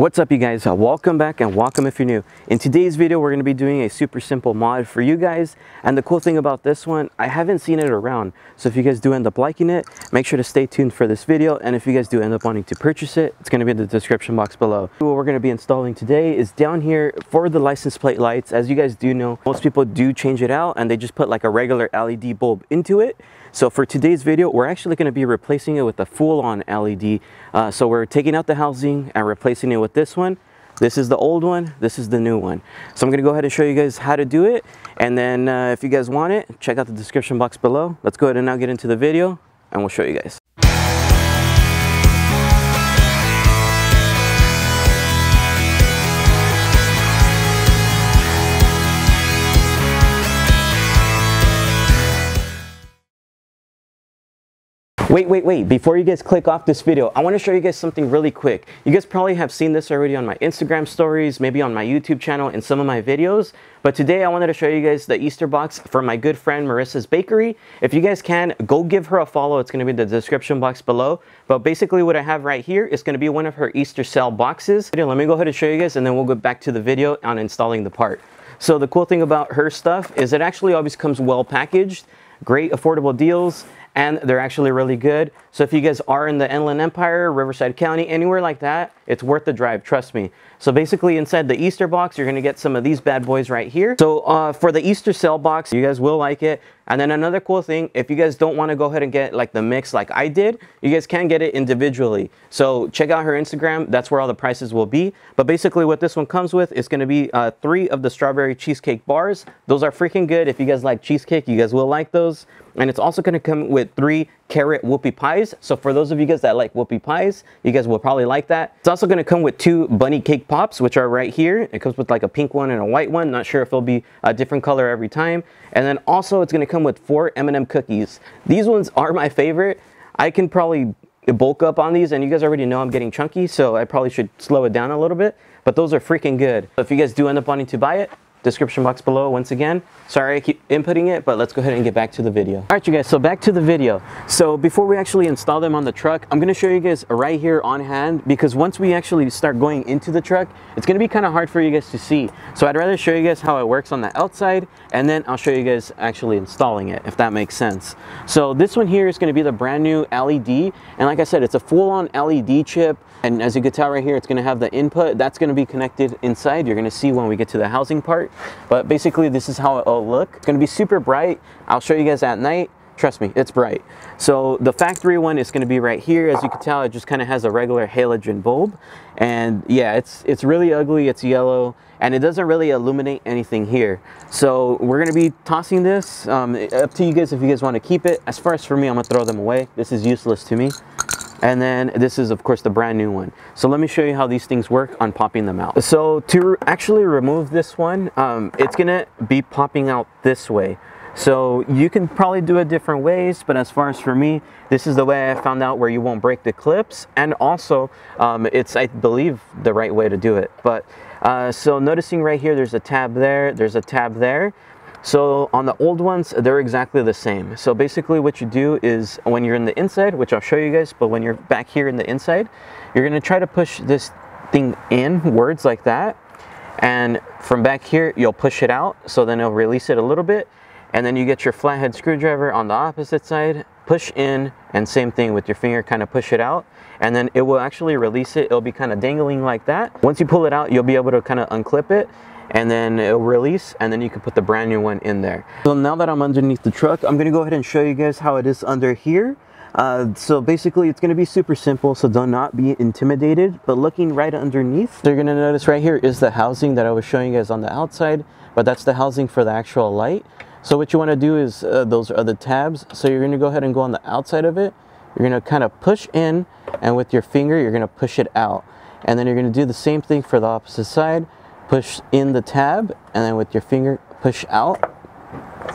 What's up you guys? Uh, welcome back and welcome if you're new. In today's video we're going to be doing a super simple mod for you guys and the cool thing about this one I haven't seen it around so if you guys do end up liking it make sure to stay tuned for this video and if you guys do end up wanting to purchase it it's going to be in the description box below. What we're going to be installing today is down here for the license plate lights as you guys do know most people do change it out and they just put like a regular LED bulb into it so for today's video, we're actually going to be replacing it with a full-on LED. Uh, so we're taking out the housing and replacing it with this one. This is the old one, this is the new one. So I'm gonna go ahead and show you guys how to do it. And then uh, if you guys want it, check out the description box below. Let's go ahead and now get into the video and we'll show you guys. Wait, wait, wait, before you guys click off this video, I wanna show you guys something really quick. You guys probably have seen this already on my Instagram stories, maybe on my YouTube channel in some of my videos, but today I wanted to show you guys the Easter box for my good friend Mariza's Bakery. If you guys can, go give her a follow. It's gonna be in the description box below. But basically what I have right here is gonna be one of her Easter sale boxes. Let me go ahead and show you guys and then we'll go back to the video on installing the part. So the cool thing about her stuff is it actually always comes well packaged, great affordable deals, and they're actually really good. So if you guys are in the Inland Empire, Riverside County, anywhere like that, it's worth the drive, trust me. So basically inside the Easter box, you're gonna get some of these bad boys right here. So uh, for the Easter sale box, you guys will like it. And then another cool thing, if you guys don't wanna go ahead and get like the mix like I did, you guys can get it individually. So check out her Instagram, that's where all the prices will be. But basically what this one comes with is gonna be uh, three of the strawberry cheesecake bars. Those are freaking good. If you guys like cheesecake, you guys will like those. And it's also gonna come with three carrot whoopie pies. So for those of you guys that like whoopie pies, you guys will probably like that. It's also gonna come with two bunny cake pops, which are right here. It comes with like a pink one and a white one. Not sure if it'll be a different color every time. And then also it's gonna come with four M&M cookies. These ones are my favorite. I can probably bulk up on these and you guys already know I'm getting chunky, so I probably should slow it down a little bit. But those are freaking good. If you guys do end up wanting to buy it, description box below once again. Sorry I keep inputting it, but let's go ahead and get back to the video. All right, you guys, so back to the video. So before we actually install them on the truck, I'm gonna show you guys right here on hand because once we actually start going into the truck, it's gonna be kind of hard for you guys to see. So I'd rather show you guys how it works on the outside and then I'll show you guys actually installing it, if that makes sense. So this one here is gonna be the brand new LED. And like I said, it's a full-on LED chip. And as you can tell right here, it's gonna have the input. That's gonna be connected inside. You're gonna see when we get to the housing part. But basically, this is how it'll look. It's gonna be super bright. I'll show you guys at night. Trust me, it's bright. So the factory one is gonna be right here. As you can tell, it just kind of has a regular halogen bulb. And yeah, it's, it's really ugly, it's yellow, and it doesn't really illuminate anything here. So we're gonna be tossing this. Um, up to you guys if you guys wanna keep it. As far as for me, I'm gonna throw them away. This is useless to me. And then this is of course the brand new one. So let me show you how these things work on popping them out. So to actually remove this one, um, it's gonna be popping out this way. So you can probably do it different ways, but as far as for me, this is the way I found out where you won't break the clips. And also um, it's, I believe, the right way to do it. But uh, so noticing right here, there's a tab there, there's a tab there. So on the old ones, they're exactly the same. So basically what you do is when you're in the inside, which I'll show you guys, but when you're back here in the inside, you're gonna try to push this thing in words like that. And from back here, you'll push it out. So then it'll release it a little bit. And then you get your flathead screwdriver on the opposite side, push in, and same thing with your finger, kind of push it out. And then it will actually release it. It'll be kind of dangling like that. Once you pull it out, you'll be able to kind of unclip it and then it'll release and then you can put the brand new one in there. So now that I'm underneath the truck, I'm gonna go ahead and show you guys how it is under here. Uh, so basically it's going to be super simple so do not be intimidated but looking right underneath you're going to notice right here is the housing that I was showing you guys on the outside but that's the housing for the actual light so what you want to do is uh, those are the tabs. So you're going to go ahead and go on the outside of it. You're going to kind of push in and with your finger you're going to push it out. And then you're going to do the same thing for the opposite side. Push in the tab and then with your finger push out.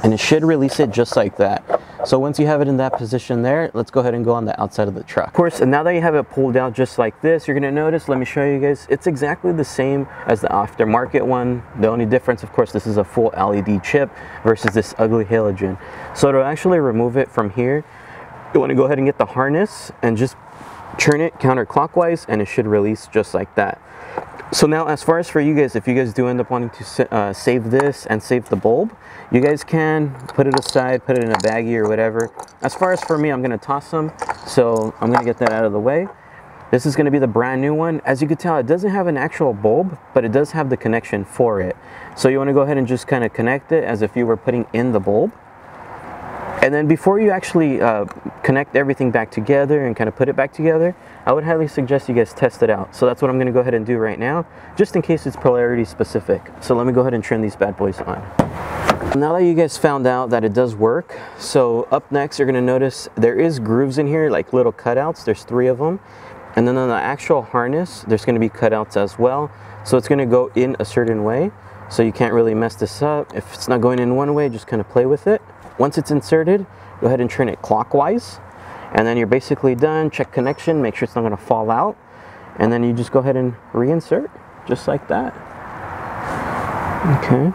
And it should release it just like that. So once you have it in that position there, let's go ahead and go on the outside of the truck. Of course, and now that you have it pulled out just like this, you're gonna notice, let me show you guys, it's exactly the same as the aftermarket one. The only difference, of course, this is a full LED chip versus this ugly halogen. So to actually remove it from here, you wanna go ahead and get the harness and just turn it counterclockwise and it should release just like that. So now as far as for you guys, if you guys do end up wanting to uh, save this and save the bulb, you guys can put it aside, put it in a baggie or whatever. As far as for me, I'm gonna toss them. So I'm gonna get that out of the way. This is gonna be the brand new one. As you can tell, it doesn't have an actual bulb, but it does have the connection for it. So you wanna go ahead and just kind of connect it as if you were putting in the bulb. And then before you actually uh, connect everything back together and kind of put it back together, I would highly suggest you guys test it out. So that's what I'm gonna go ahead and do right now, just in case it's polarity specific. So let me go ahead and turn these bad boys on. Now that you guys found out that it does work, so up next you're gonna notice there is grooves in here, like little cutouts, there's three of them. And then on the actual harness, there's gonna be cutouts as well. So it's gonna go in a certain way. So you can't really mess this up. If it's not going in one way, just kind of play with it. Once it's inserted, go ahead and turn it clockwise. And then you're basically done. Check connection, make sure it's not gonna fall out. And then you just go ahead and reinsert, just like that. Okay.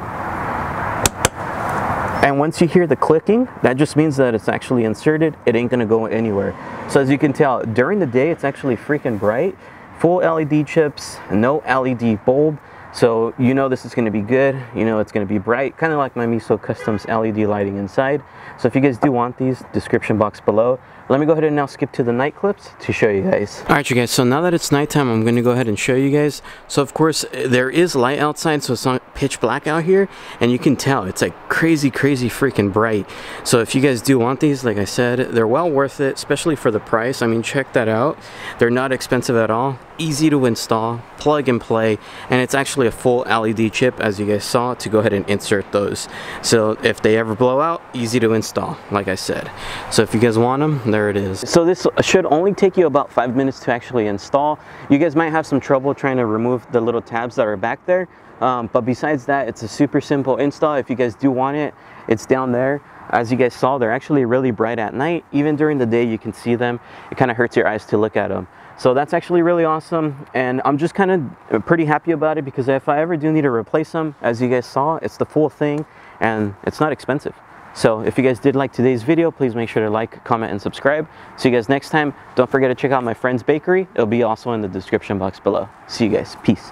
And once you hear the clicking, that just means that it's actually inserted. It ain't gonna go anywhere. So as you can tell, during the day, it's actually freaking bright. Full LED chips, no LED bulb. So you know this is going to be good, you know it's going to be bright, kind of like my Meso Customs LED lighting inside. So if you guys do want these, description box below. Let me go ahead and now skip to the night clips to show you guys. Alright you guys, so now that it's nighttime, I'm going to go ahead and show you guys. So of course, there is light outside, so it's not pitch black out here, and you can tell it's like crazy, crazy freaking bright. So if you guys do want these, like I said, they're well worth it, especially for the price. I mean, check that out. They're not expensive at all, easy to install, plug and play, and it's actually a full LED chip, as you guys saw, to go ahead and insert those. So if they ever blow out, easy to install, like I said. So if you guys want them, there it is. So this should only take you about five minutes to actually install. You guys might have some trouble trying to remove the little tabs that are back there. Um, but besides that, it's a super simple install. If you guys do want it, it's down there. As you guys saw, they're actually really bright at night. Even during the day, you can see them. It kind of hurts your eyes to look at them. So that's actually really awesome. And I'm just kind of pretty happy about it because if I ever do need to replace them, as you guys saw, it's the full thing and it's not expensive. So if you guys did like today's video, please make sure to like, comment, and subscribe. See you guys next time. Don't forget to check out my friend's bakery. It'll be also in the description box below. See you guys. Peace.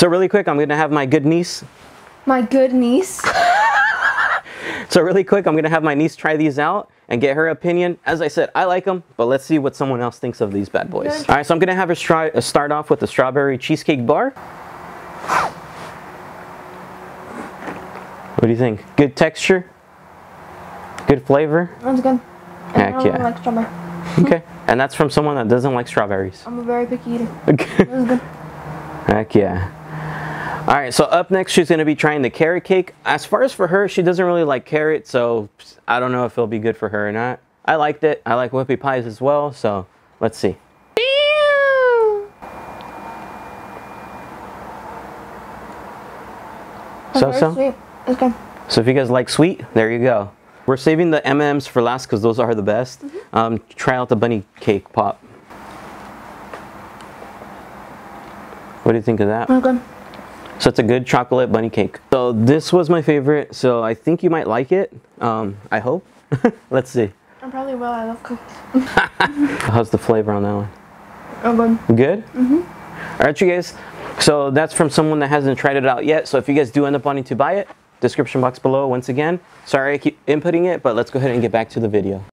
So really quick, I'm gonna have my good niece. My good niece. so really quick, I'm gonna have my niece try these out and get her opinion. As I said, I like them, but let's see what someone else thinks of these bad boys. All right, so I'm gonna have her start off with the strawberry cheesecake bar. What do you think? Good texture? Good flavor? That's good. Heck I yeah. like strawberry. okay. And that's from someone that doesn't like strawberries. I'm a very picky eater. Okay. Good. Heck yeah. All right, so up next, she's gonna be trying the carrot cake. As far as for her, she doesn't really like carrot, so I don't know if it'll be good for her or not. I liked it. I like whippy pies as well, so let's see. So so. Good. So if you guys like sweet, there you go. We're saving the M&Ms for last because those are the best. Um, try out the bunny cake pop. What do you think of that? Okay. So it's a good chocolate bunny cake. So this was my favorite. So I think you might like it. Um, I hope. Let's see. I probably will. I love cookies. How's the flavor on that one? Oh, good. Good? Mm-hmm. All right, you guys. So that's from someone that hasn't tried it out yet. So if you guys do end up wanting to buy it, description box below once again. Sorry I keep inputting it, but let's go ahead and get back to the video.